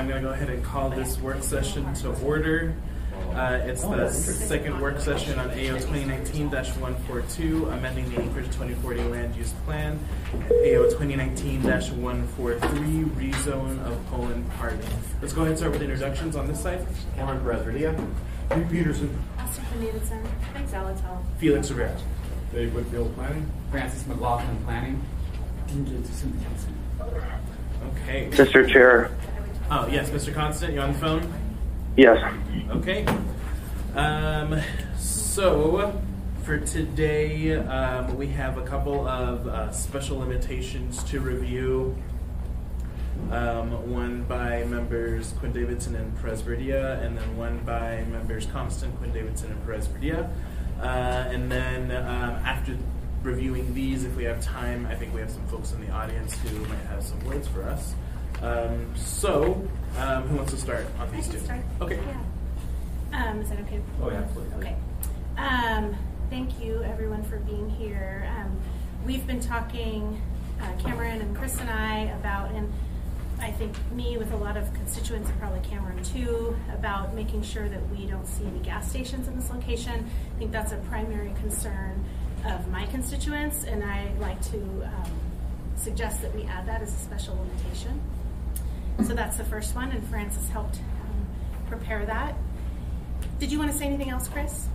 I'm going to go ahead and call this work session to order. Uh, it's the second work session on AO 2019-142, amending the Anchorage 2040 land use plan, and AO 2019-143, rezone of Poland Park. Let's go ahead and start with introductions on this side. Cameron Perez-Verdia. Pete Peterson, Austin Davidson. Thanks, Zaletel. Felix Rivera. Dave Whitfield Planning. Francis McLaughlin Planning. Okay. Mr. Chair, Oh, yes, Mr. Constant, you on the phone? yes. Okay. Um, so for today, um, we have a couple of uh, special limitations to review. Um, one by members Quinn Davidson and Perez Verdia, and then one by members Constant, Quinn Davidson, and Perez Verdia. Uh, and then um, after reviewing these, if we have time, I think we have some folks in the audience who might have some words for us. Um, so, um, who wants to start on I these can two? start. Okay. Yeah. Um, is that okay? Oh, yeah, absolutely. Okay. Um, thank you, everyone, for being here. Um, we've been talking, uh, Cameron and Chris and I, about, and I think me with a lot of constituents, and probably Cameron too, about making sure that we don't see any gas stations in this location. I think that's a primary concern of my constituents, and I like to um, suggest that we add that as a special limitation. So that's the first one, and Francis helped um, prepare that. Did you want to say anything else, Chris?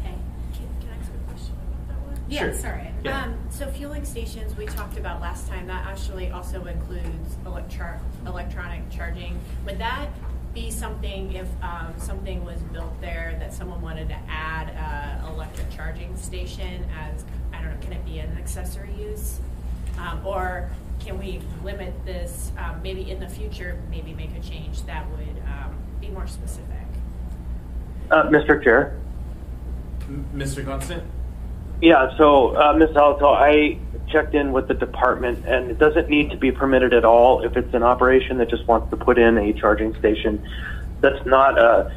Okay. Can, can I ask a question about that one? Yeah, Sure. sorry. Yeah. Um, so fueling stations we talked about last time, that actually also includes electro- electronic charging. Would that be something if um, something was built there that someone wanted to add an electric charging station as, I don't know, can it be an accessory use? Um, or can we limit this, um, maybe in the future, maybe make a change that would um, be more specific? Uh, Mr. Chair? M- Mr. Constant? Yeah, so, uh, Ms. Zaletel, I checked in with the department and it doesn't need to be permitted at all if it's an operation that just wants to put in a charging station that's not uh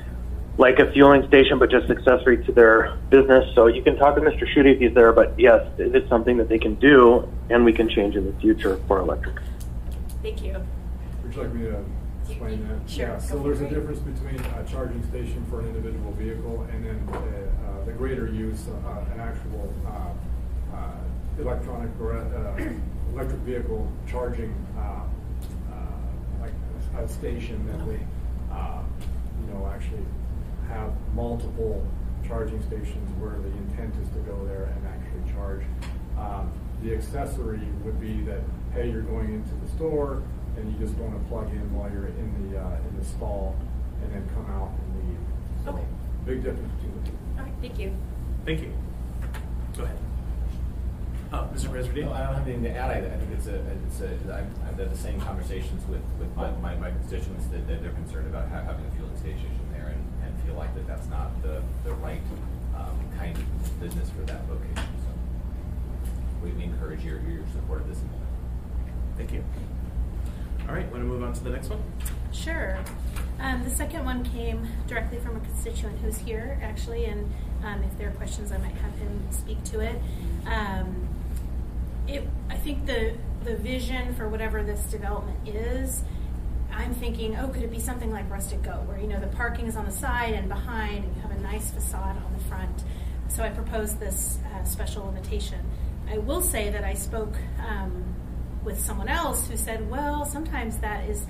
like a fueling station, but just accessory to their business. So you can talk to Mr. Schutte if he's there, but yes, it is something that they can do and we can change in the future for electric. Thank you. Would you like me to explain that? Sure, Yeah, so there's a it. difference between a charging station for an individual vehicle and then the, uh, the greater use, uh, an actual, uh, uh, electronic or, uh, electric vehicle charging, uh, uh, like a, a station that we, uh, you know, actually have multiple charging stations where the intent is to go there and actually charge. Um, the accessory would be that, hey, you're going into the store and you just want to plug in while you're in the, uh, in the stall and then come out and leave. So, Okay. Big difference between the two. All right, thank you. Thank you. Go ahead. Oh, Mr. President? No, I don't have anything to add. I, I think it's a, it's a, I've, I've had the same conversations with, with my, my, my constituents that, that they're concerned about having a fueling station there and, and feel like that that's not the, the right, um, kind of business for that location, so. We we encourage your, your support of this. amendment. Thank you. All right, want to move on to the next one? Sure. Um, the second one came directly from a constituent who's here, actually, and um, if there are questions, I might have him speak to it. Um, it I think the the vision for whatever this development is, I'm thinking, oh, could it be something like Rustic Goat, where you know the parking is on the side and behind, and you have a nice facade on the front. So I proposed this uh, special limitation. I will say that I spoke um, with someone else who said, well, sometimes that is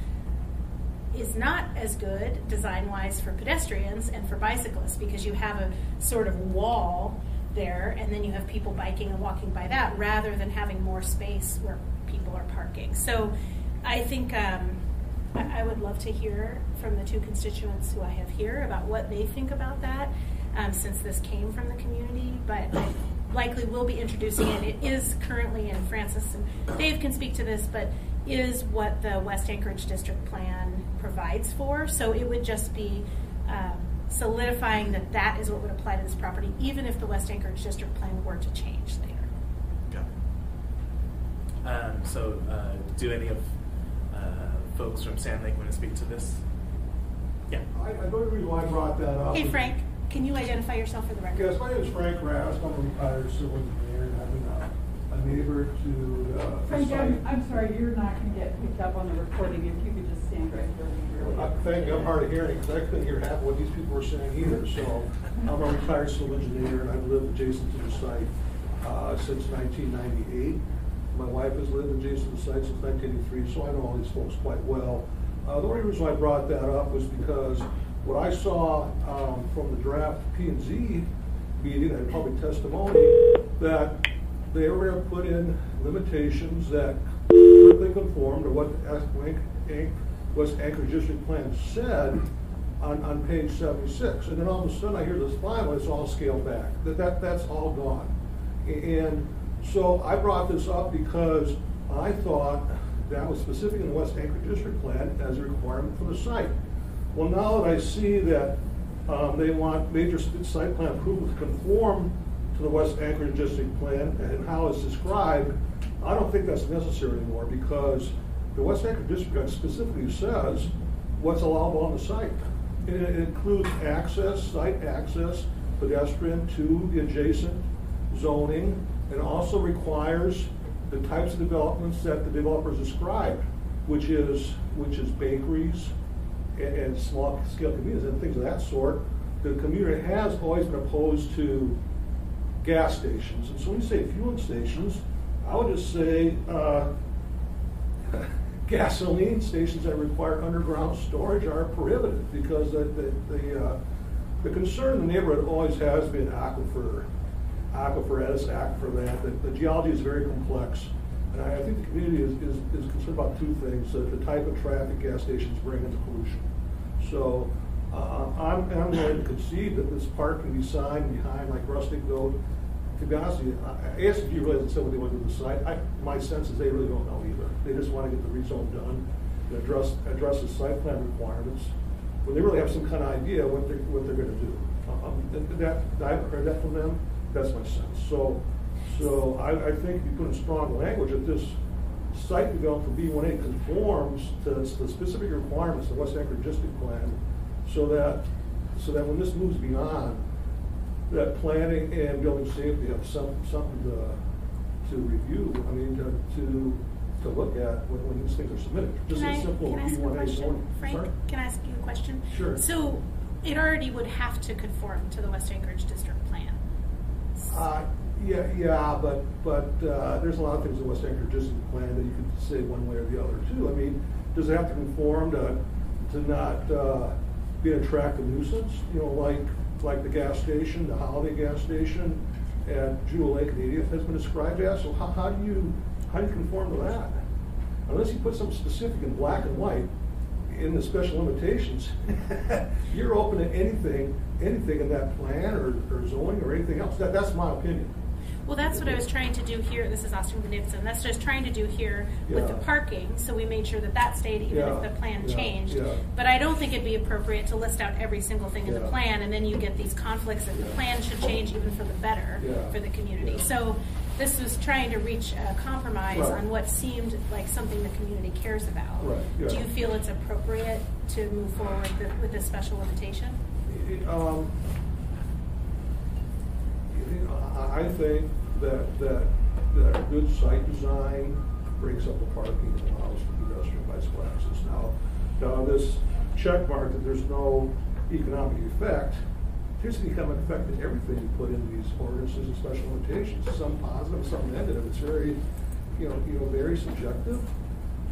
is not as good design wise for pedestrians and for bicyclists because you have a sort of wall there and then you have people biking and walking by that rather than having more space where people are parking. So I think um, I, would love to hear from the two constituents who I have here about what they think about that um, since this came from the community. But I likely will be introducing it. It is currently, in Francis and Dave can speak to this, but is what the West Anchorage District Plan provides for. So it would just be um, solidifying that that is what would apply to this property, even if the West Anchorage District Plan were to change later. Got it. Um, so, uh, do any of folks from Sand Lake want to speak to this? Yeah. I, I the only reason why I brought that up. Hey, Frank, can you identify yourself for the record? Yes, my name is Frank Rast. I'm a retired civil engineer and I've been a, a neighbor to uh, Frank, I'm, I'm sorry, you're not gonna get picked up on the recording, if you could just stand right here. really I Thank you, I'm hard of hearing, because I couldn't hear half what these people were saying either, so I'm a retired civil engineer, and I've lived adjacent to the site, uh, since nineteen ninety-eight. My wife has lived to the site since nineteen eighty-three, so I know all these folks quite well. Uh, the only reason I brought that up was because what I saw, um, from the draft P and Z meeting and public testimony, that they were gonna put in limitations that strictly conform to what the Anch- West Anchorage District Plan said on, on page seventy-six. And then all of a sudden, I hear this final, it's all scaled back, that, that, that's all gone. And so I brought this up because I thought that was specific in the West Anchorage District Plan as a requirement for the site. Well, now that I see that, um, they want major site plan approval to conform to the West Anchorage District Plan and how it's described, I don't think that's necessary anymore because the West Anchorage District Plan specifically says what's allowable on the site. It includes access, site access, pedestrian to the adjacent zoning, and also requires the types of developments that the developers described, which is, which is bakeries and, and small scale communities and things of that sort. The community has always been opposed to gas stations, and so when you say fueling stations, I would just say, uh, gasoline stations that require underground storage are prohibited, because the, the, the, uh, the concern in the neighborhood always has been aquifer, aquifer as aquifer that, the, the geology is very complex. And I, I think the community is, is, is concerned about two things, the, the type of traffic gas stations bring into pollution. So, uh, I'm, I'm willing to concede that this park can be signed behind like rustic goat. To be honest with you, you really said what they want to do the site, I, my sense is they really don't know either. They just want to get the rezone done, address, address the site plan requirements, when they really have some kind of idea what they're, what they're gonna do. Um, and that, I've heard that from them, that's my sense. So, so I, I think you put in strong language that this site development for B one A conforms to the specific requirements of the West Anchorage District Plan, so that, so that when this moves beyond, that planning and building safety have some, something to, to review, I mean, to, to, to look at when, when these things are submitted. Just Can I, simple can I ask you a B1A question? zoning. Frank, Sorry? can I ask you a question? Sure. So it already would have to conform to the West Anchorage District. Uh, yeah, yeah, but, but, uh, there's a lot of things in West Anchorage District Plan that you could say one way or the other too. I mean, does it have to conform to, to not, uh, be an attractive nuisance? You know, like, like the gas station, the Holiday gas station at Jewel Lake and Eightieth has been described as, so how, how do you, how do you conform to that? Unless you put something specific in black and white in the special limitations, you're open to anything, anything in that plan or, or zoning or anything else. That, that's my opinion. Well, that's what I was trying to do here. This is Austin Davidson. That's what I was trying to do here with the parking. So we made sure that that stayed even Yeah, if the plan yeah, changed. yeah. But I don't think it'd be appropriate to list out every single thing in the plan, and then you get these conflicts that the plan should change even for the better Yeah. for the community. Yeah. So this was trying to reach a compromise Right. on what seemed like something the community cares about. Right, yeah. Do you feel it's appropriate to move forward with, with this special limitation? Um, I think that, that, that good site design brings up the parking and allows for pedestrian bicycle access. Now, now this check mark that there's no economic effect, there's an economic effect in everything you put into these ordinances and special limitations, some positive, some negative. It's very, you know, you know, very subjective.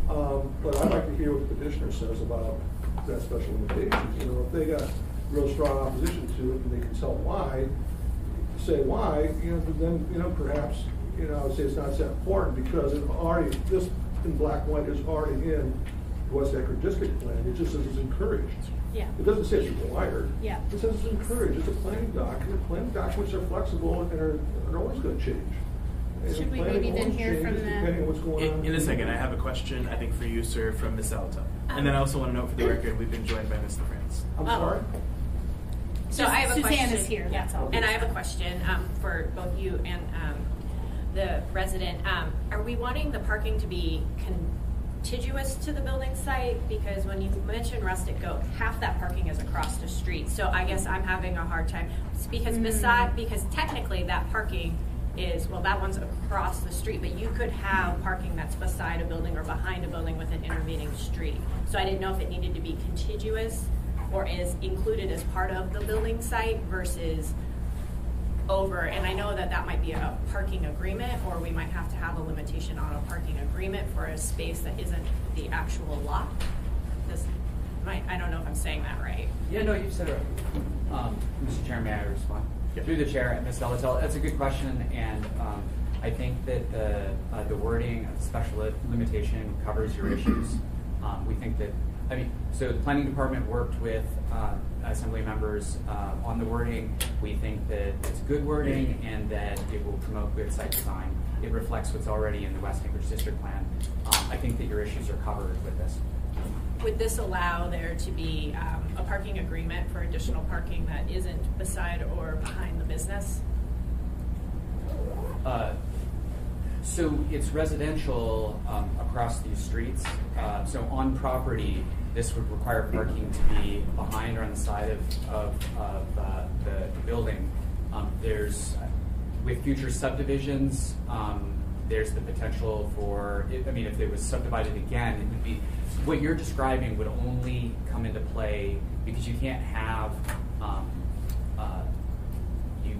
Um, but I'd like to hear what the petitioner says about that special limitation. You know, if they got real strong opposition to it and they can tell why, say why, you know, then, you know, perhaps, you know, I would say it's not so important because it already, this in black and white is already in the West Anchorage District Plan. It just says it's encouraged. Yeah. It doesn't say it's required. Yeah. It says it's encouraged. It's a planning document. Planning documents are flexible and are, are always gonna change. And Should we maybe then hear from changes the- Depending on what's going on. In, in a second, I have a question, I think, for you, sir, from Ms. Zaletel. And then I also want to note for the record, we've been joined by Ms. LaFrance. I'm Oh. sorry? So I have a Suzanne question. is here, that's all. And I have a question um, for both you and um, the resident. Um, Are we wanting the parking to be contiguous to the building site? Because when you mentioned rustic goat, half that parking is across the street. So I guess I'm having a hard time, It's because Mm. beside, because technically that parking is, well, that one's across the street, but you could have parking that's beside a building or behind a building with an intervening street. So I didn't know if it needed to be contiguous or is included as part of the building site versus over, and I know that that might be a parking agreement, or we might have to have a limitation on a parking agreement for a space that isn't the actual lot. This, might, I don't know if I'm saying that right. Yeah, no, you said it. right. Um, Mr. Chair, may I respond? Yeah. Through the chair, Ms. Zaletel, that's a good question, and um, I think that the, uh, the wording of special limitation covers your issues. Um, We think that, I mean, so the planning department worked with uh, assembly members uh, on the wording. We think that it's good wording and that it will promote good site design. It reflects what's already in the West Anchorage District Plan. Um, I think that your issues are covered with this. Would this allow there to be um, a parking agreement for additional parking that isn't beside or behind the business? Uh, So it's residential um, across these streets. Uh, So on property, this would require parking to be behind or on the side of, of, of uh, the the building. Um, There's, with future subdivisions, um, there's the potential for, I mean, if it was subdivided again, it would be, what you're describing would only come into play because you can't have, um, uh, you,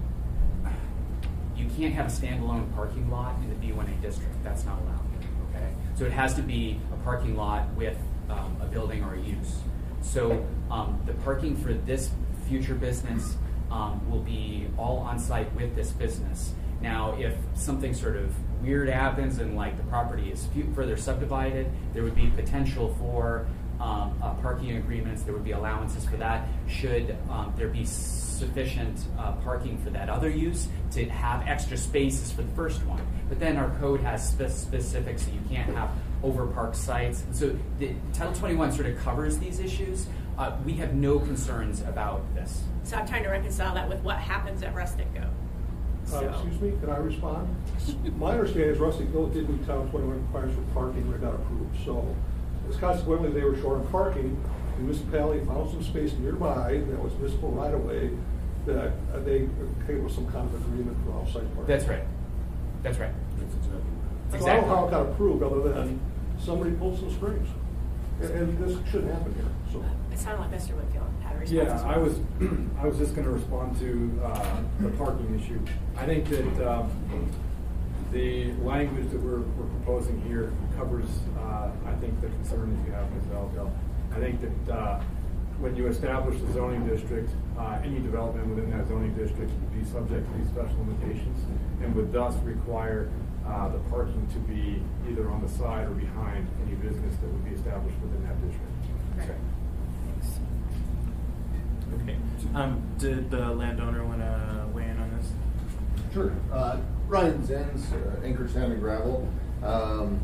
you can't have a standalone parking lot in the B1A district. That's not allowed, okay? So it has to be a parking lot with um, a building or a use. So um, the parking for this future business um, will be all on site with this business. Now, if something sort of weird happens and like the property is further subdivided, there would be potential for um, uh, parking agreements, there would be allowances for that. Should um, there be sufficient uh, parking for that other use to have extra spaces for the first one? But then our code has spe- specifics that you can't have overparked sites. So the, Title 21 sort of covers these issues. Uh, we have no concerns about this. So I'm trying to reconcile that with what happens at Rustic Goat. Uh, Excuse me, can I respond? My understanding is Rustic Hill did meet Title 21 requirements for parking, when it got approved, so as consequently, they were short on parking. The municipality found some space nearby that was municipal right of way that uh, they came with some kind of agreement for off-site parking. That's right. That's right. So I don't know how it got approved, other than somebody pulled some strings. And, and this shouldn't happen here, so. It sounded like Mr. Whitfield had a response. Yeah, as I was, I was just gonna respond to, uh, the parking issue. I think that, um, the language that we're, we're proposing here covers, uh, I think the concern that you have, Ms. Valdo. I think that, uh, when you establish the zoning district, uh, any development within that zoning district would be subject to these special limitations and would thus require, uh, the parking to be either on the side or behind any business that would be established within that district. Right. Okay. Um, did the landowner want to weigh in on this? Sure. Ryan Zenz, uh, Anchor Sand and Gravel. Um,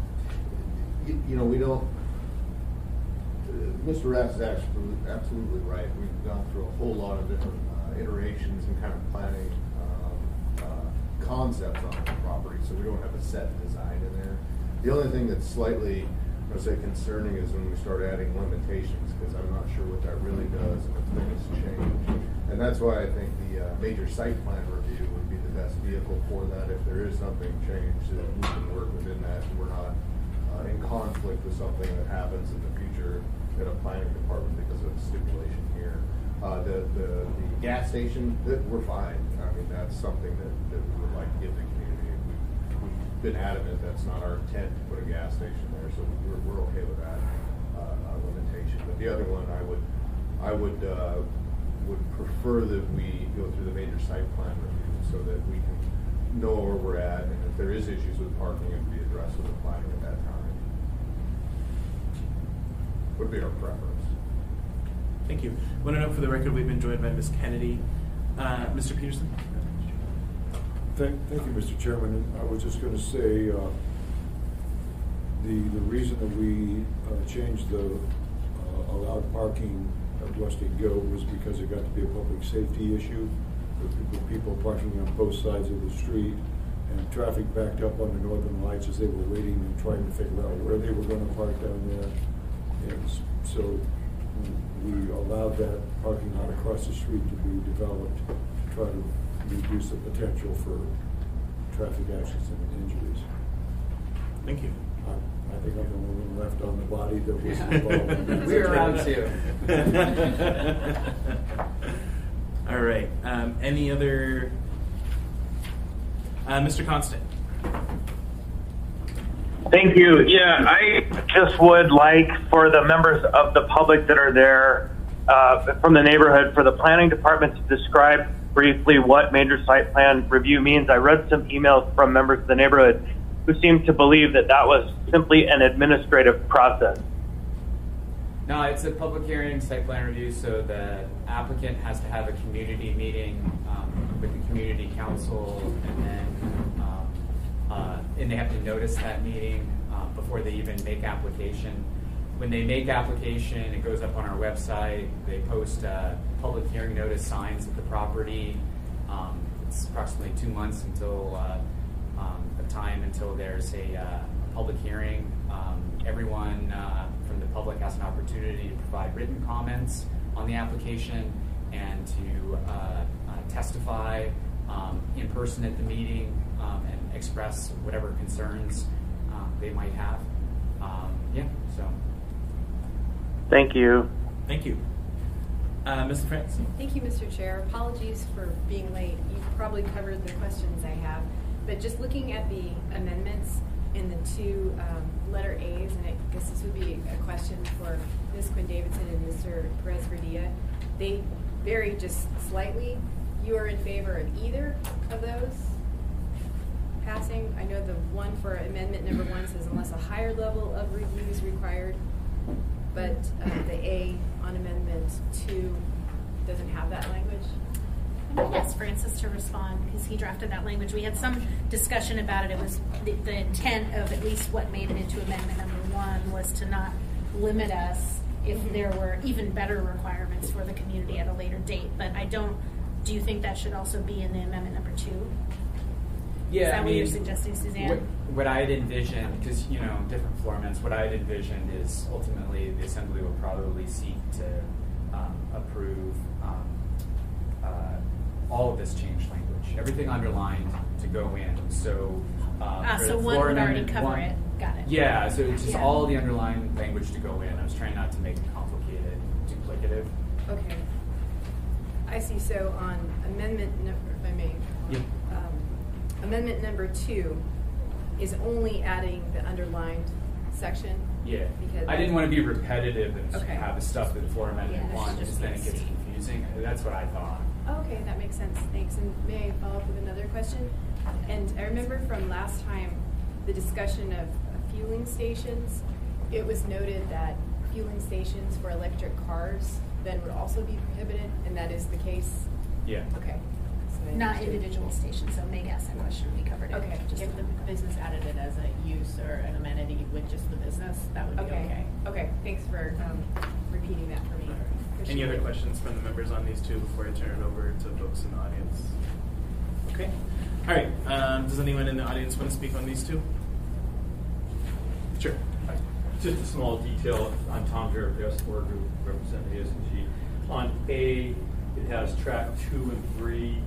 you, you know, we don't, uh, Mr. Rast is absolutely, absolutely right. We've gone through a whole lot of different uh, iterations and kind of planning um, uh, concepts on the property, so we don't have a set design in there. The only thing that's slightly, I would say concerning is when we start adding limitations, because I'm not sure what that really does and if things change. And that's why I think the uh, major site plan review would be the best vehicle for that. If there is something changed, that we can work within that, and we're not uh, in conflict with something that happens in the future in a planning department because of stipulation here. Uh, the, the, the gas station, that, we're fine. I mean, that's something that, that we would like to give the community. We've, we've been adamant, that's not our intent to put a gas station there, so we're, we're okay with that, uh, uh, limitation. But the other one, I would, I would, uh, would prefer that we go through the major site plan review so that we can know where we're at, and if there is issues with parking, it would be addressed with the planning at that time. Would be our preference. Thank you. Want to note for the record, we've been joined by Ms. Kennedy. Uh, Mr. Peterson? Thank, thank you, Mr. Chairman. And I was just gonna say, uh, the, the reason that we, uh, changed the, uh, allowed parking at Rustic Goat was because it got to be a public safety issue with with people parking on both sides of the street and traffic backed up on the northern lights as they were waiting and trying to figure out where they were gonna park down there. And so we allowed that parking lot across the street to be developed to try to reduce the potential for traffic accidents and injuries. Thank you. I I think I'm the only one left on the body that was involved in. We were around too. All right. Um, any other? Uh, Mr. Constant. Thank you. Yeah, I just would like for the members of the public that are there uh, from the neighborhood for the planning department to describe briefly what major site plan review means. I read some emails from members of the neighborhood who seemed to believe that that was simply an administrative process. No, it's a public hearing, site plan review, so the applicant has to have a community meeting um, with the community council, and then, um, uh, and they have to notice that meeting um, before they even make application. When they make application, it goes up on our website, they post uh, public hearing notice signs at the property. Um, It's approximately two months until, uh, um, a time until there's a uh, public hearing. Um, Everyone uh, from the public has an opportunity to provide written comments on the application and to uh, uh, testify um, in person at the meeting um, and express whatever concerns um, they might have. Um, Yeah, so. Thank you. Thank you. Uh, Mr. France. Thank you, Mr. Chair. Apologies for being late. You've probably covered the questions I have. But just looking at the amendments in the two um, letter A's, and I guess this would be a question for Ms. Quinn Davidson and Mr. Perez Verdia. They vary just slightly. You are in favor of either of those passing? I know the one for amendment number one says unless a higher level of review is required. But uh, the A on amendment two doesn't have that language. I'm going to ask Francis to respond because he drafted that language. We had some discussion about it. It was the, the intent of at least what made it into amendment number one was to not limit us if there were even better requirements for the community at a later date. But I don't. Do you think that should also be in the amendment number two? Yeah, Is that I what mean, you're suggesting, Suzanne? What, what I had envisioned, because you know, different floor plans, what I had envisioned is ultimately the assembly will probably seek to um, approve um, all of this change language, everything underlined to go in. So, um, Ah, so the one floor would already amendment cover one- it. Got it. Yeah, so it's just Yeah. all the underlying language to go in. I was trying not to make it complicated, duplicative. Okay. I see, so on amendment number, if I may. Yeah. um, Amendment number two is only adding the underlined section? Yeah, Because I didn't want to be repetitive and Okay. have the stuff in floor amendment Yeah, one, because just then it gets confusing. That's what I thought. Okay, that makes sense, thanks. And may I follow up with another question? And I remember from last time, the discussion of of fueling stations, it was noted that fueling stations for electric cars then would also be prohibited, and that is the case? Yeah. Okay. So Not individual stations, so Meg asked that question, we covered it. Okay. Just If the business added it as a use or an amenity with just the business, that would be okay. Okay, okay, thanks for um, repeating that for me. Any other questions from the members on these two before I turn it over to folks in the audience? Okay. All right. Um, does anyone in the audience want to speak on these two? Sure. Just a small detail, I'm Tom Jarvis, Board who represent ASG. On A, it has track two and three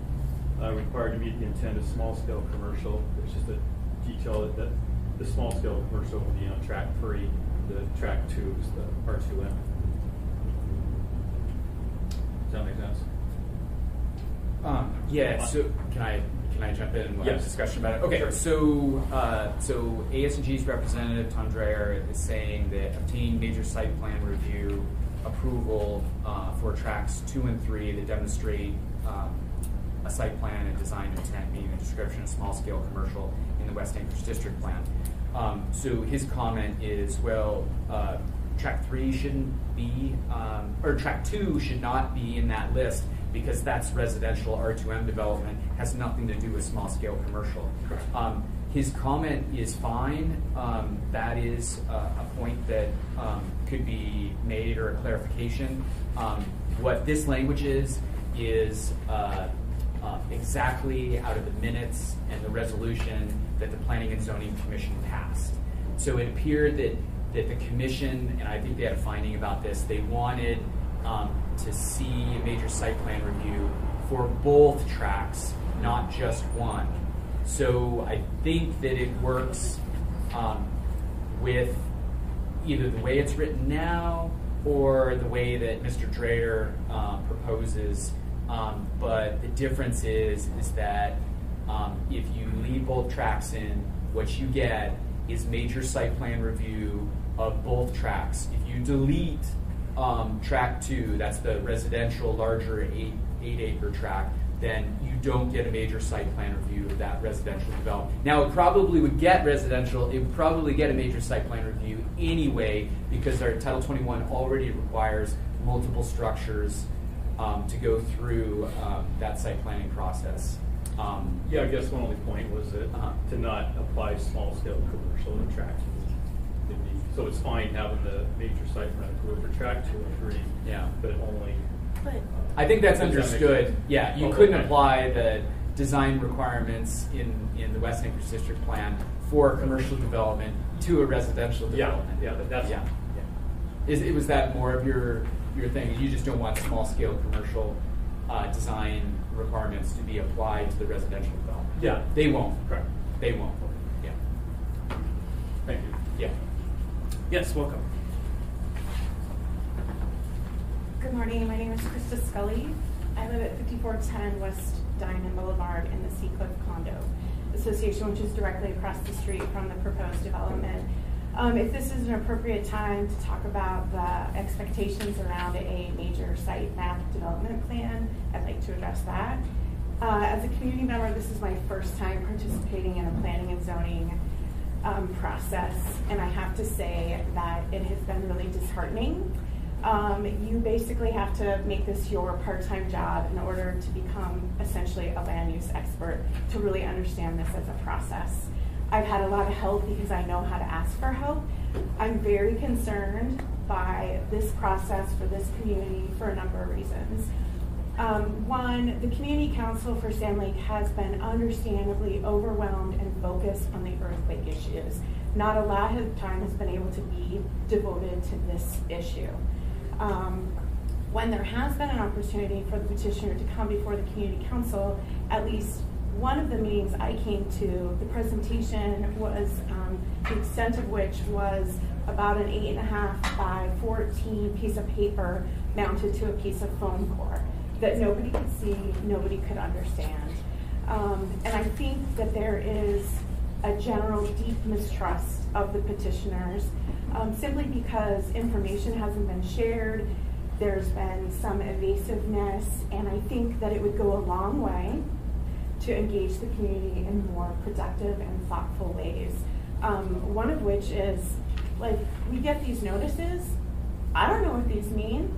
uh, required to meet the intent of small-scale commercial. It's just a detail that- that the small-scale commercial will be on track three, the track two is the R2M. Does that make sense? Um, yeah. So can I can I jump in and we'll have a discussion about it? Okay. Sure. So uh, so ASG's representative Tom Dreyer is saying that obtain major site plan review approval uh, for tracks two and three that demonstrate um, a site plan and design intent meeting a description of small scale commercial in the West Anchorage District Plan. Um, so his comment is, well, uh, track three shouldn't be, um, or track two should not be in that list because that's residential R2M development, has nothing to do with small scale commercial. Um, his comment is fine. Um, that is uh, a point that um, could be made or a clarification. Um, what this language is, is uh, uh, exactly out of the minutes and the resolution that the Planning and Zoning Commission passed. So it appeared that, that the commission, and I think they had a finding about this, they wanted um, to see a major site plan review for both tracks, not just one. So I think that it works um, with either the way it's written now or the way that Mr. Dreyer uh, proposes. Um, but the difference is is that um, if you leave both tracks in, what you get is major site plan review of both tracks. If you delete um, track two, that's the residential larger eight, eight acre track, then you don't get a major site plan review of that residential development. Now, it probably would get residential, it would probably get a major site plan review anyway because our Title 21 already requires multiple structures um, to go through um, that site planning process. Um, Yeah, I guess one only point was that Uh-huh. to not apply small scale commercial attractions. It'd be- So it's fine having the major site plan approval for track two and three. Yeah. But only. But uh, I think that's does that make understood. sense? Yeah, you couldn't apply the design requirements in, in the West Anchorage District Plan for commercial development to a residential Yeah, development. yeah, but that's. Yeah. Is, it was that more of your, your thing? You just don't want small scale commercial uh, design requirements to be applied to the residential development? Yeah. They won't. Correct. They won't. Yeah. Thank you. Yeah. Yes, welcome. Good morning, my name is Krista Scully. I live at 5410 West Diamond Boulevard in the Seacliff Condo Association, which is directly across the street from the proposed development. Um, if this is an appropriate time to talk about the expectations around a major site map development plan, I'd like to address that. Uh, as a community member, this is my first time participating in a planning and zoning um, process, and I have to say that it has been really disheartening. Um, you basically have to make this your part-time job in order to become essentially a land use expert to really understand this as a process. I've had a lot of help because I know how to ask for help. I'm very concerned by this process for this community for a number of reasons. Um, one, the Community Council for Sand Lake has been understandably overwhelmed and focused on the earthquake issues. Not a lot of time has been able to be devoted to this issue. Um, when there has been an opportunity for the petitioner to come before the Community Council, at least one of the meetings I came to, the presentation was, um, the extent of which was about an eight and a half by 14 piece of paper mounted to a piece of foam core that nobody could see, nobody could understand. Um, and I think that there is a general deep mistrust of the petitioners um, simply because information hasn't been shared. There's been some evasiveness, and I think that it would go a long way to engage the community in more productive and thoughtful ways. Um, one of which is like we get these notices. I don't know what these mean.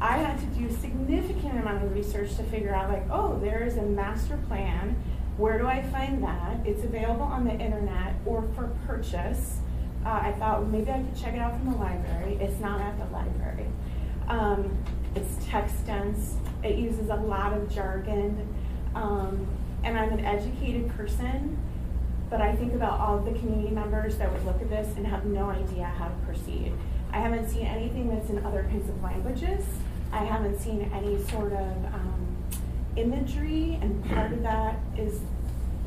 I had to do a significant amount of research to figure out like, oh, there is a master plan. Where do I find that? It's available on the internet or for purchase. Uh, I thought maybe I could check it out from the library. It's not at the library. Um, it's text dense. It uses a lot of jargon. Um, and I'm an educated person, but I think about all of the community members that would look at this and have no idea how to proceed. I haven't seen anything that's in other kinds of languages. I haven't seen any sort of um, imagery, and part of that is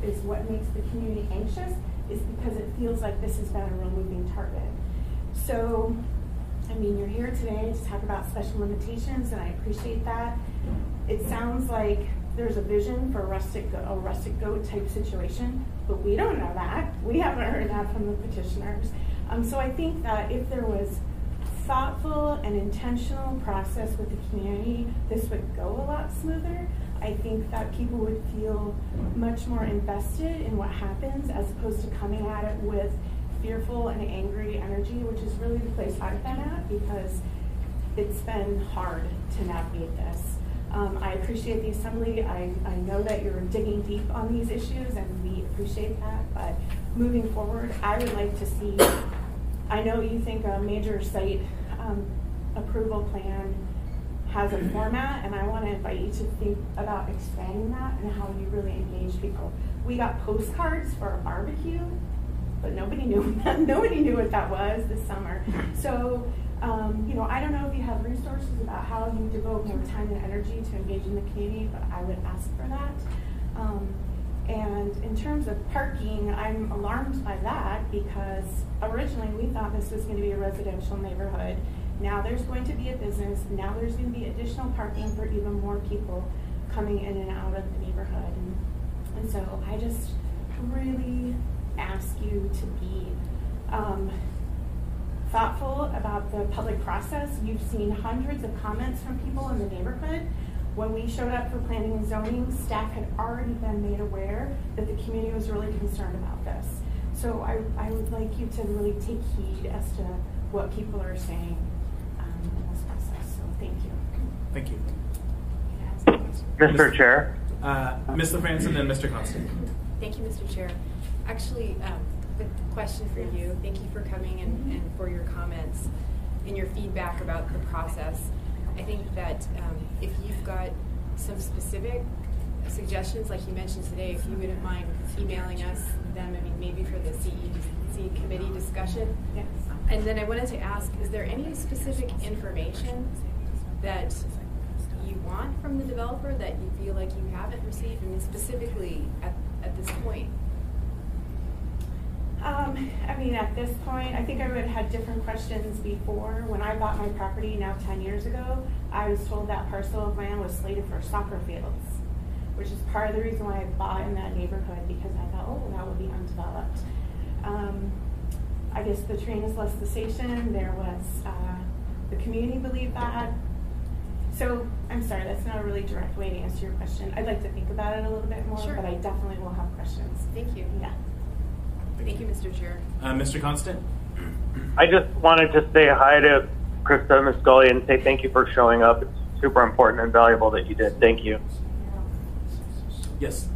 is what makes the community anxious, is because it feels like this has been a real moving target. So, I mean, you're here today to talk about special limitations, and I appreciate that. It sounds like there's a vision for a rustic, a rustic goat type situation, but we don't know that. We haven't heard that from the petitioners. Um, so I think that if there was thoughtful and intentional process with the community, this would go a lot smoother. I think that people would feel much more invested in what happens as opposed to coming at it with fearful and angry energy, which is really the place I've been at because it's been hard to navigate this. Um, I appreciate the assembly. I, I know that you're digging deep on these issues and we appreciate that. But moving forward, I would like to see, I know you think a major site um, approval plan has a format and I want to invite you to think about expanding that and how you really engage people. We got postcards for a barbecue, but nobody knew nobody knew what that was this summer. So um, you know, I don't know if you have resources about how you devote more time and energy to engage in the community, but I would ask for that. Um, And in terms of parking, I'm alarmed by that because originally we thought this was going to be a residential neighborhood. Now there's going to be a business. Now there's going to be additional parking for even more people coming in and out of the neighborhood. And, and so I just really ask you to be um, thoughtful about the public process. You've seen hundreds of comments from people in the neighborhood. When we showed up for planning and zoning, staff had already been made aware that the community was really concerned about this. So I, I would like you to really take heed as to what people are saying um, in this process. So thank you. Thank you. Mr. Chair. Uh, Ms. LaFranson and Mr. Constant. Thank you, Mr. Chair. Actually, um, the question for you, thank you for coming and, and for your comments and your feedback about the process. I think that um, if you've got some specific suggestions, like you mentioned today, if you wouldn't mind emailing us them, I mean, maybe for the CEC committee discussion. Yes. And then I wanted to ask, is there any specific information that you want from the developer that you feel like you haven't received, I mean, specifically at, at this point? Um, I mean, at this point, I think I would have had different questions before. When I bought my property now 10 years ago, I was told that parcel of land was slated for soccer fields, which is part of the reason why I bought in that neighborhood because I thought, oh, that would be undeveloped. Um, I guess the train has left the station. There was, uh, the community believed that. So I'm sorry, that's not a really direct way to answer your question. I'd like to think about it a little bit more, Sure. but I definitely will have questions. Thank you. Yeah. Thank you, Mr. Chair. Uh, Mr. Constant. I just wanted to say hi to Krista Muscoli and say thank you for showing up. It's super important and valuable that you did. Thank you. Yes.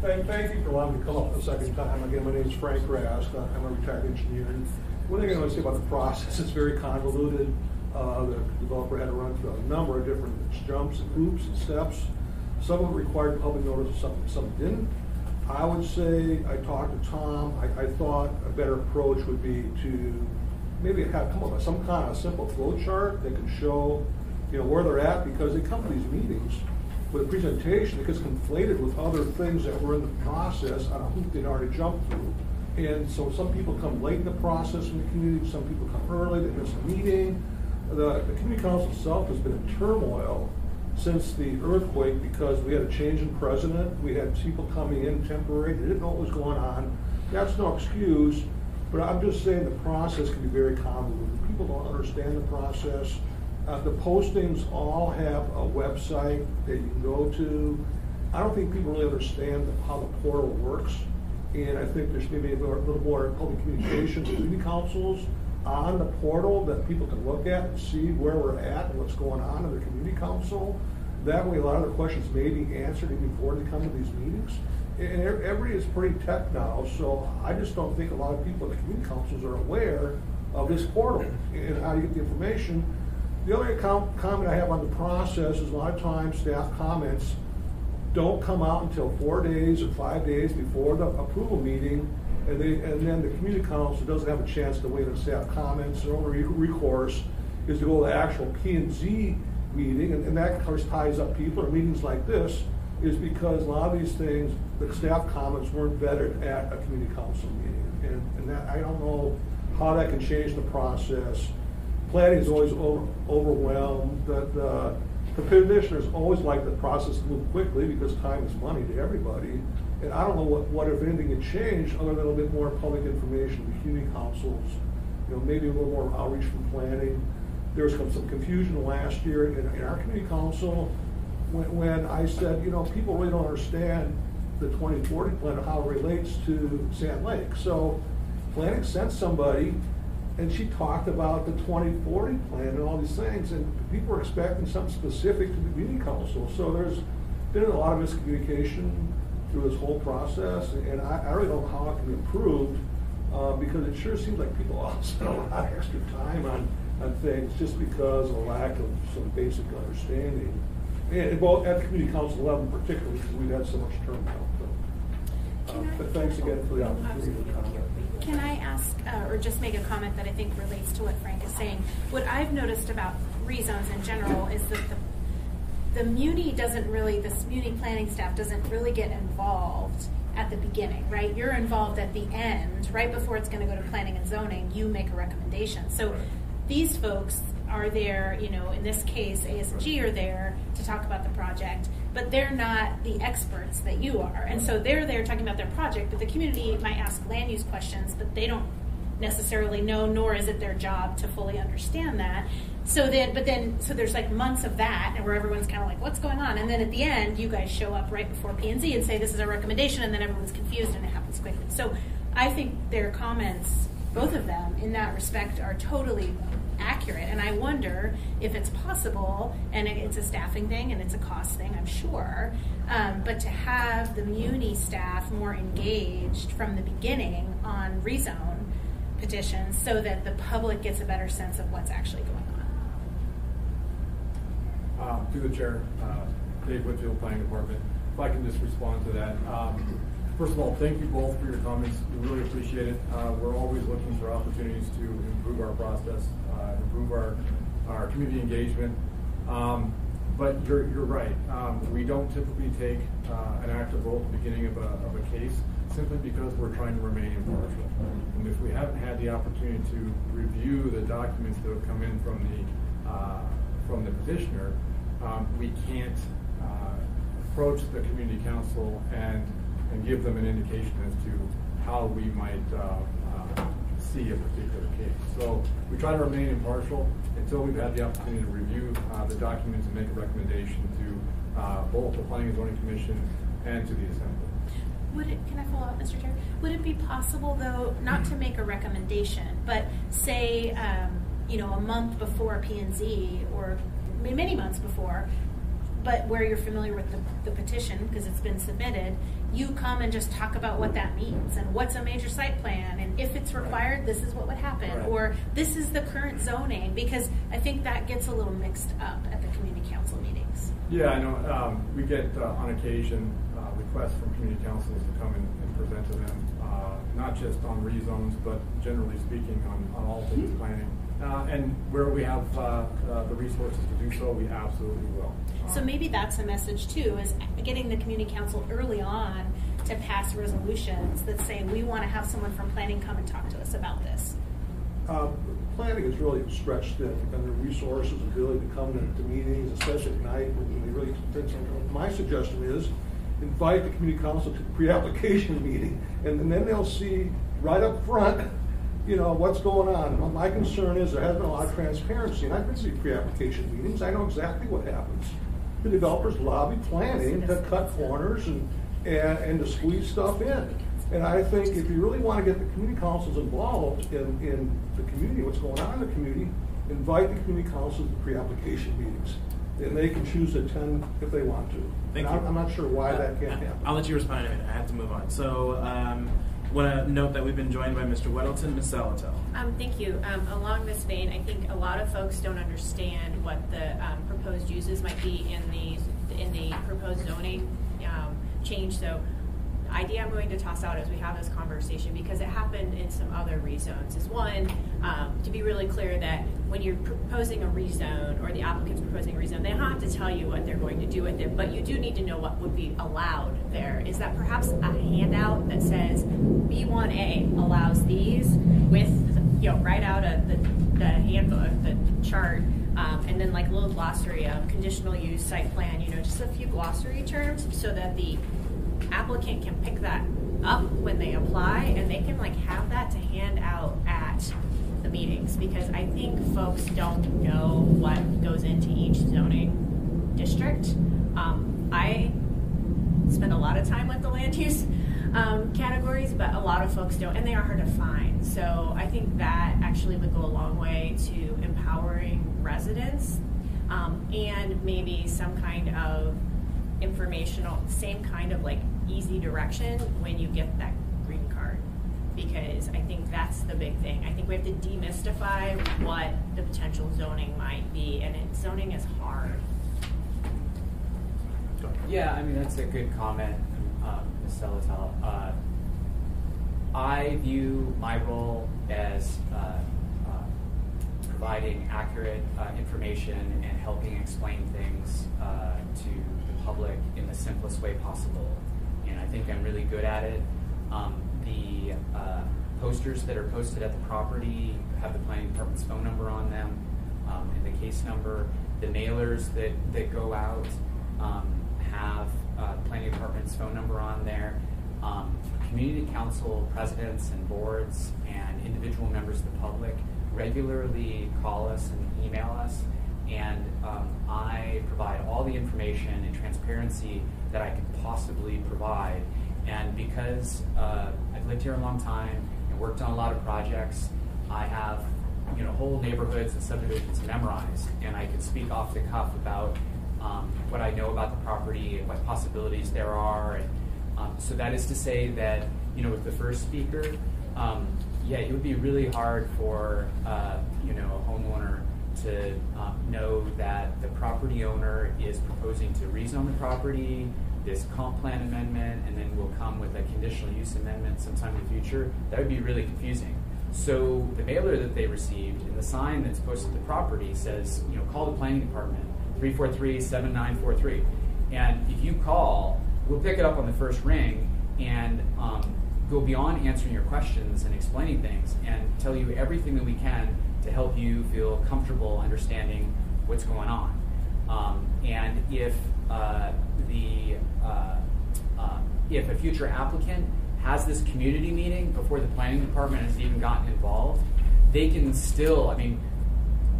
Thank, thank you for allowing me to come up a second time. Again, my name is Frank Rast. Uh, I'm a retired engineer. And one thing I want to say about the process, it's very convoluted. Uh, the developer had to run through a number of different jumps and hoops and steps. Some of them required public notice, some, some didn't. I would say, I talked to Tom, I, I thought a better approach would be to maybe have, come up with some kind of simple flow chart that could show, you know, where they're at, because they come to these meetings with a presentation that gets conflated with other things that were in the process on a hoop they'd already jumped through. And so some people come late in the process in the community, some people come early, they miss a meeting. The, the community council itself has been in turmoil since the earthquake because we had a change in president. We had people coming in temporary, they didn't know what was going on. That's no excuse, but I'm just saying the process can be very convoluted. People don't understand the process. Uh, the postings all have a website that you can go to. I don't think people really understand the- how the portal works. And I think there's maybe a little more public communication to community councils on the portal that people can look at and see where we're at and what's going on in the community council. That way, a lot of the questions may be answered even before they come to these meetings. And ev- everybody is pretty tech now, so I just don't think a lot of people in the community councils are aware of this portal and how you get the information. The other comment I have on the process is a lot of times staff comments don't come out until four days or five days before the approval meeting, and they, and then the community council doesn't have a chance to wait on staff comments, their only recourse is to go to the actual P and Z meeting, and, and that of course ties up people, or meetings like this, is because a lot of these things, the staff comments weren't vetted at a community council meeting, and, and that, I don't know how that can change the process. Planning is always over- overwhelmed, uh, the petitioners always like the process to move quickly because time is money to everybody. And I don't know what, what if anything had changed other than a little bit more public information to community councils. You know, maybe a little more outreach from planning. There was some confusion last year in, in our community council when, when I said, you know, people really don't understand the twenty forty plan and how it relates to Sand Lake. So planning sent somebody and she talked about the twenty forty plan and all these things, and people were expecting something specific to the community council. So there's been a lot of miscommunication through this whole process, and I, I really don't know how it can be improved, uh, because it sure seems like people all spend a lot of extra time on, on things just because of a lack of some basic understanding. And both at the community council level particularly, because we've had so much turmoil. So, uh, But thanks again for the opportunity to comment. Can I ask, uh, or just make a comment that I think relates to what Frank is saying? What I've noticed about rezones in general is that the the Muni doesn't really, this Muni planning staff doesn't really get involved at the beginning, right? You're involved at the end, right before it's going to go to planning and zoning. You make a recommendation. So these folks are there, you know, in this case, ASG are there to talk about the project, but they're not the experts that you are. And so they're there talking about their project, but the community might ask land use questions, but they don't necessarily know, nor is it their job to fully understand that. So then, but then, so there's like months of that, and where everyone's kind of like, "What's going on?" And then at the end, you guys show up right before P and Z and say, "This is our recommendation," and then everyone's confused, and it happens quickly. So, I think their comments, both of them, in that respect, are totally accurate. And I wonder if it's possible, and it's a staffing thing and it's a cost thing, I'm sure, um, but to have the Muni staff more engaged from the beginning on rezone petitions so that the public gets a better sense of what's actually going on. Um, through the chair, uh, Dave Whitfield, Planning Department. If I can just respond to that. Um, first of all, thank you both for your comments. We really appreciate it. Uh, we're always looking for opportunities to improve our process, uh, improve our, our community engagement. Um, but you're, you're right. Um, we don't typically take uh, an active role at the beginning of a, of a case simply because we're trying to remain impartial. And if we haven't had the opportunity to review the documents that have come in from the, uh, from the petitioner, um, we can't uh, approach the community council and, and give them an indication as to how we might uh, uh, see a particular case. So we try to remain impartial until we've had the opportunity to review uh, the documents and make a recommendation to uh, both the Planning and Zoning Commission and to the Assembly. Would it, can I follow up, Mr. Chair? Would it be possible, though, not to make a recommendation, but say, um, you know, a month before P and Z or many months before, but where you're familiar with the, the petition because it's been submitted, you come and just talk about what that means and what's a major site plan and if it's required, this is what would happen Right. or this is the current zoning because I think that gets a little mixed up at the community council meetings. Yeah, I know. Um, we get uh, on occasion uh, requests from community councils to come and, and present to them, uh, not just on rezones, but generally speaking on, on all things planning. Uh, and where we have uh, uh, the resources to do so, we absolutely will. So maybe that's a message too, is getting the community council early on to pass resolutions that say, we want to have someone from planning come and talk to us about this. Uh, Planning is really stretched thin, and the resources, ability to come to to meetings, especially at night, when they really, things like- my suggestion is, invite the community council to the pre-application meeting, and then they'll see right up front, you know, what's going on. My- My concern is there hasn't been a lot of transparency, and I've been to pre-application meetings, I know exactly what happens. The developers lobby planning to cut corners and, and, and to squeeze stuff in. And I think if you really want to get the community councils involved in, in the community, what's going on in the community, invite the community councils to pre-application meetings. And they can choose to attend if they want to. Thank And I'm, you. I'm not sure why that can't happen. I'll let you respond in a minute. I have to move on. So, um, want to note that we've been joined by Mr. Weddleton, Ms. Zaletel. Um, thank you. Um, along this vein, I think a lot of folks don't understand what the um, proposed uses might be in the in the proposed zoning um, change. So, the idea I'm going to toss out as we have this conversation because it happened in some other rezones is one um, to be really clear that when you're proposing a rezone or the applicant's proposing a rezone, they don't have to tell you what they're going to do with it, but you do need to know what would be allowed there. Is that perhaps a handout that says B1A allows these with you know right out of the, the handbook, the chart, um, and then like a little glossary of conditional use, site plan, you know, just a few glossary terms so that the applicant can pick that up when they apply and they can like have that to hand out at meetings because I think folks don't know what goes into each zoning district. Um, I spend a lot of time with the land use um, categories, but a lot of folks don't, and they are hard to find. So I think that actually would go a long way to empowering residents um, and maybe some kind of informational, same kind of like easy direction when you get that. Because I think that's the big thing. I think we have to demystify what the potential zoning might be, and it, zoning is hard. Yeah, I mean, that's a good comment, um, Ms. Zaletel. Uh, I view my role as uh, uh, providing accurate uh, information and helping explain things uh, to the public in the simplest way possible. And I think I'm really good at it. Um, the uh, posters that are posted at the property have the planning department's phone number on them um, and the case number. The mailers that, that go out um, have uh, planning department's phone number on there. Um, community council presidents and boards and individual members of the public regularly call us and email us, and um, I provide all the information and transparency that I could possibly provide. And because uh, I've lived here a long time and worked on a lot of projects, I have you know whole neighborhoods and subdivisions memorized, and I can speak off the cuff about um, what I know about the property and what possibilities there are. And um, so that is to say that you know with the first speaker, um, yeah, it would be really hard for uh, you know a homeowner to um, know that the property owner is proposing to rezone the property, this comp plan amendment, and then we'll come with a conditional use amendment sometime in the future. That would be really confusing. So the mailer that they received and the sign that's posted to the property says, you know, call the planning department 343-7943. And if you call, we'll pick it up on the first ring and um, go beyond answering your questions and explaining things and tell you everything that we can to help you feel comfortable understanding what's going on. Um, and if the uh, uh, if a future applicant has this community meeting before the planning department has even gotten involved, they can still, I mean,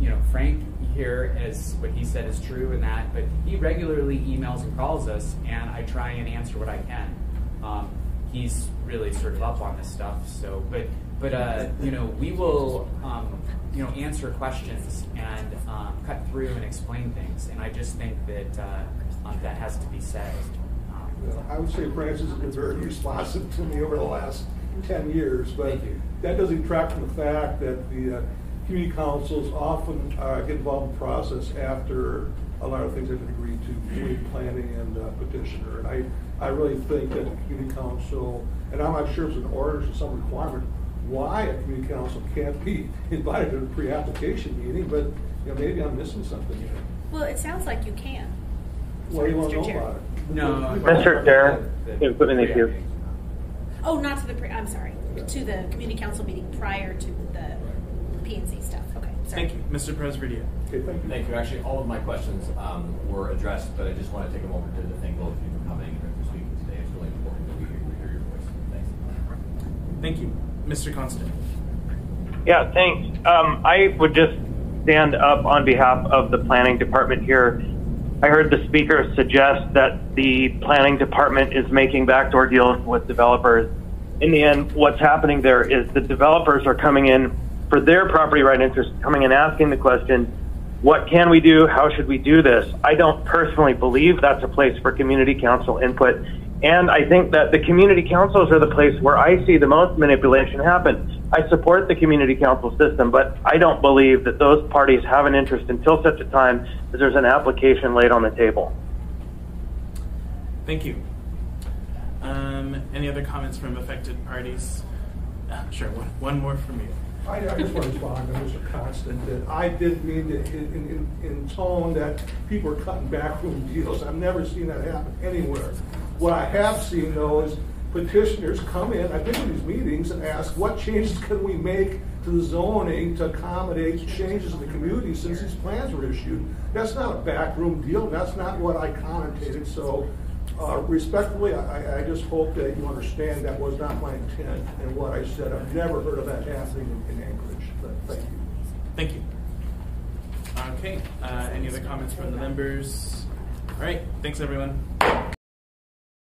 you know, Frank here as what he said is true and that, but he regularly emails and calls us, and I try and answer what I can. Um, he's really sort of up on this stuff, so but but uh, you know, we will um, you know answer questions and um, cut through and explain things, and I just think that uh, um, that has to be said. Um, I would say Francis has been very responsive to me over the last ten years, but that doesn't detract from the fact that the uh, community councils often uh, get involved in the process after a lot of things have been agreed to between planning and uh, petitioner. And I, I really think that the community council, and I'm not sure if it's an order or some requirement, why a community council can't be invited to a pre-application meeting, but you know, maybe I'm missing something here. Well, it sounds like you can. What do you want to Mr. know Chair. about it? No, Mr. Chair, if- thank you. Oh, not to the, pre- I'm sorry, to the community council meeting prior to the P and Z stuff. Okay, sorry. Thank you, Mr. Perez-Verdia. Okay, thank you. Thank you. Actually, all of my questions um, were addressed, but I just want to take a moment to thank both of you for coming and for speaking today. It's really important that we hear, we hear your voice. Thanks. Thank you, Mr. Constant. Yeah, thanks. Um, I would just stand up on behalf of the planning department here. I heard the speaker suggest that the planning department is making backdoor deals with developers. In the end, what's happening there is the developers are coming in for their property right interest, coming and asking the question, what can we do? How should we do this? I don't personally believe that's a place for community council input. And I think that the community councils are the place where I see the most manipulation happen. I support the community council system, but I don't believe that those parties have an interest until such a time as there's an application laid on the table. Thank you. Um, any other comments from affected parties? Uh, sure, one, one more from you. I, I just want to respond to Mr. Constant that I didn't mean to, in, in, in tone that people are cutting backroom deals. I've never seen that happen anywhere. What I have seen though is petitioners come in, I've been to these meetings and ask, what changes can we make to the zoning to accommodate changes in the community since these plans were issued? That's not a backroom deal, that's not what I connotated, so uh, respectfully, I, I just hope that you understand that was not my intent and what I said. I've never heard of that happening in in Anchorage, but thank you. Thank you. Okay, uh, any other comments from the members? All right, thanks everyone.